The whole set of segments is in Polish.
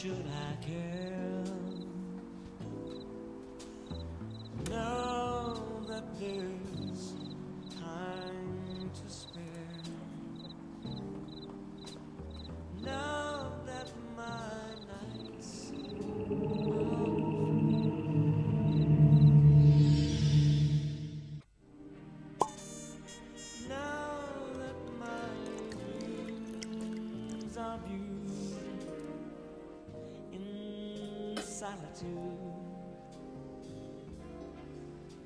should I care? Solitude,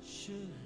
should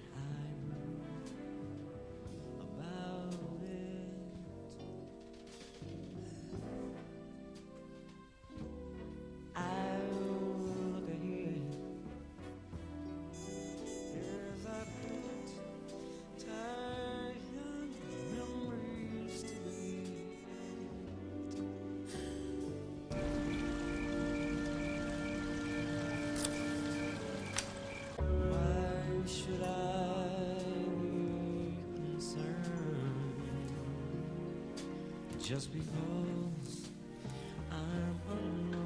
Just because I'm alone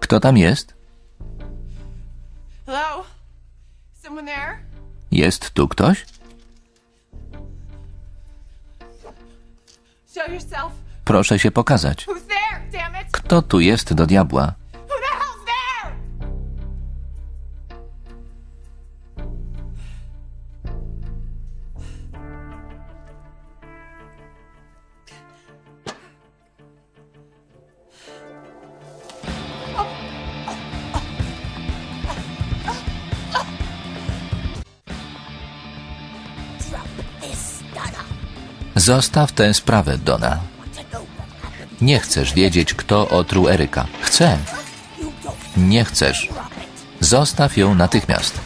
Kto tam jest? Hello? Someone there? Jest tu ktoś? Show yourself. Proszę się pokazać. Kto tu jest do diabła? Zostaw tę sprawę, Donna. Nie chcesz wiedzieć, kto otruł Eryka. Chcę. Nie chcesz. Zostaw ją natychmiast.